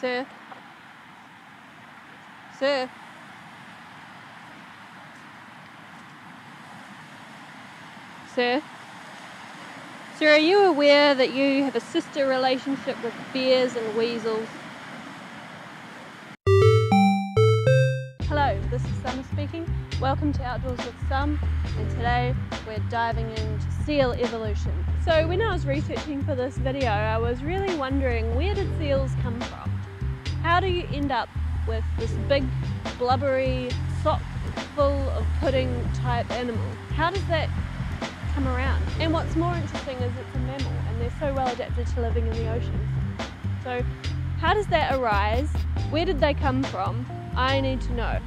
Sir? Sir? Sir? Sir, are you aware that you have a sister relationship with bears and weasels? Hello, this is Summer speaking. Welcome to Outdoors with Sum, and today we're diving into seal evolution. So when I was researching for this video, I was really wondering where did seals come from? How do you end up with this big, blubbery, sock full of pudding type animal? How does that come around? And what's more interesting is it's a mammal and they're so well adapted to living in the oceans. So how does that arise? Where did they come from? I need to know.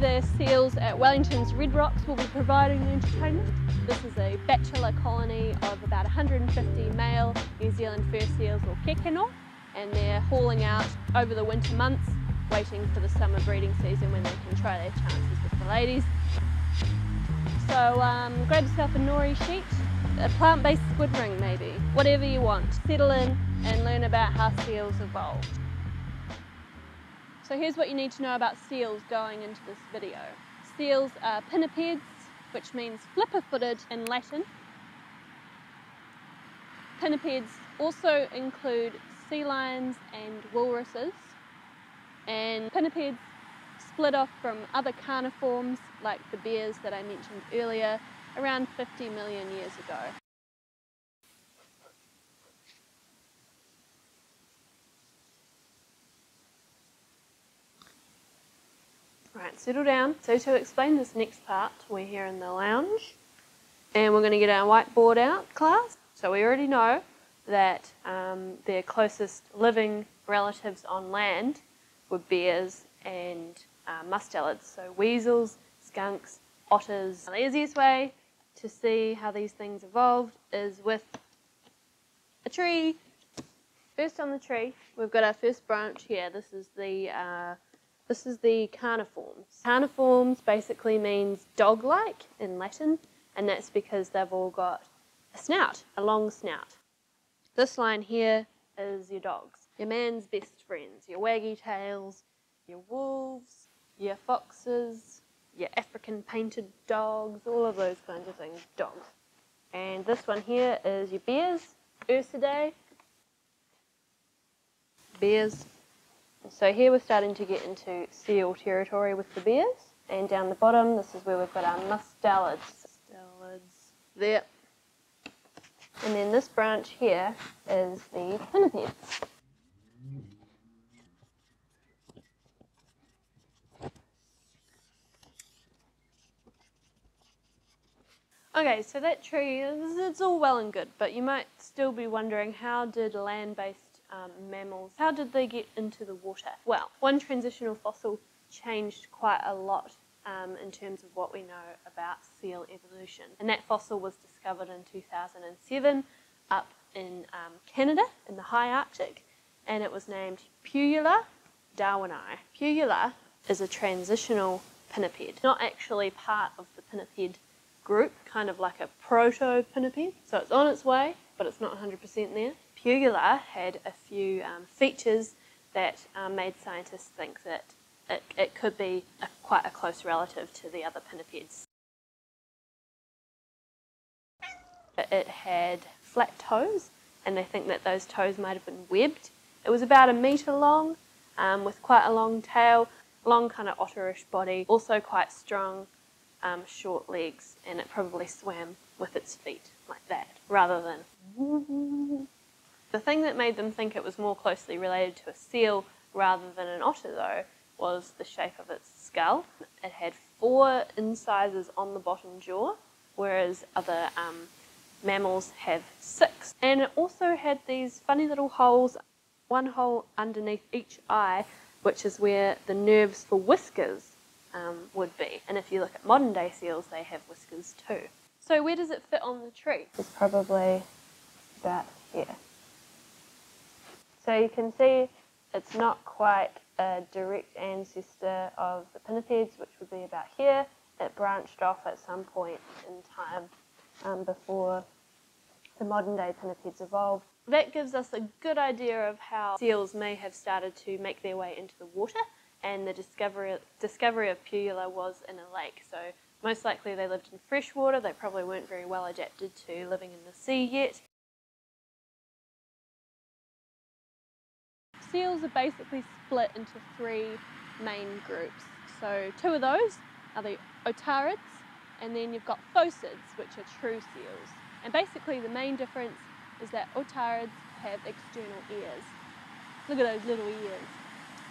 The seals at Wellington's Red Rocks will be providing the entertainment. This is a bachelor colony of about 150 male New Zealand fur seals or kekeno and they're hauling out over the winter months waiting for the summer breeding season when they can try their chances with the ladies. So um, grab yourself a nori sheet, a plant-based squid ring maybe, whatever you want. Settle in and learn about how seals evolved. So here's what you need to know about seals going into this video. Seals are pinnipeds, which means flipper-footed in Latin. Pinnipeds also include sea lions and walruses. And pinnipeds split off from other caniforms like the bears that I mentioned earlier around 50 million years ago. Right, settle down. So to explain this next part, we're here in the lounge and we're going to get our whiteboard out class. So we already know that um, their closest living relatives on land were bears and uh, mustelids, so weasels, skunks, otters. The easiest way to see how these things evolved is with a tree. First on the tree, we've got our first branch here. This is the uh, this is the caniforms. Caniforms basically means dog-like in Latin, and that's because they've all got a snout, a long snout. This line here is your dogs, your man's best friends, your waggy tails, your wolves, your foxes, your African painted dogs, all of those kinds of things, dogs. And this one here is your bears, Ursidae, bears, so here we're starting to get into seal territory with the bears. And down the bottom, this is where we've got our mustelids. Mustelids. There. And then this branch here is the pinnipeds. Okay, so that tree, it's all well and good, but you might still be wondering how did land-based um, mammals, how did they get into the water? Well, one transitional fossil changed quite a lot um, in terms of what we know about seal evolution. And that fossil was discovered in 2007 up in um, Canada in the high Arctic and it was named Puijila darwini. Puijila is a transitional pinniped, not actually part of the pinniped group, kind of like a proto-pinniped. So it's on its way, but it's not 100% there. Puijila had a few um, features that um, made scientists think that it, it could be a, quite a close relative to the other pinnipeds. It had flat toes, and they think that those toes might have been webbed. It was about a metre long, um, with quite a long tail, long kind of otterish body, also quite strong, um, short legs, and it probably swam with its feet like that, rather than the thing that made them think it was more closely related to a seal rather than an otter, though, was the shape of its skull. It had four incisors on the bottom jaw, whereas other um, mammals have six. And it also had these funny little holes, one hole underneath each eye, which is where the nerves for whiskers um, would be. And if you look at modern day seals, they have whiskers too. So where does it fit on the tree? It's probably about here. So you can see it's not quite a direct ancestor of the pinnipeds, which would be about here. It branched off at some point in time um, before the modern day pinnipeds evolved. that gives us a good idea of how seals may have started to make their way into the water and the discovery, discovery of Puijila was in a lake. So most likely they lived in fresh water, they probably weren't very well adapted to living in the sea yet. Seals are basically split into three main groups. So two of those are the otarids and then you've got phocids which are true seals. And basically the main difference is that otarids have external ears. Look at those little ears.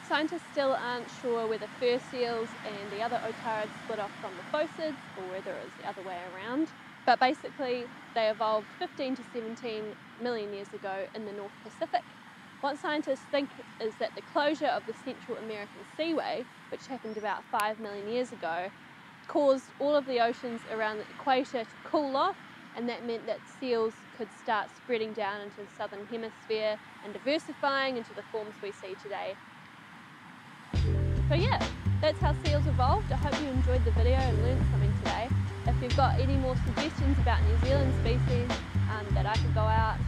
Scientists still aren't sure whether fur seals and the other otarids split off from the phocids or whether it was the other way around. But basically, they evolved 15 to 17 million years ago in the North Pacific. What scientists think is that the closure of the Central American Seaway, which happened about 5 million years ago, caused all of the oceans around the equator to cool off and that meant that seals could start spreading down into the southern hemisphere and diversifying into the forms we see today. So yeah, that's how seals evolved. I hope you enjoyed the video and learned something today. If you've got any more suggestions about New Zealand species um, that I could go out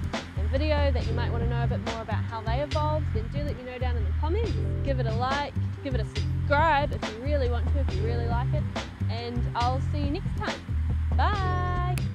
video that you might want to know a bit more about how they evolved, then do let me know down in the comments. Give it a like, give it a subscribe if you really want to, if you really like it, and I'll see you next time. Bye!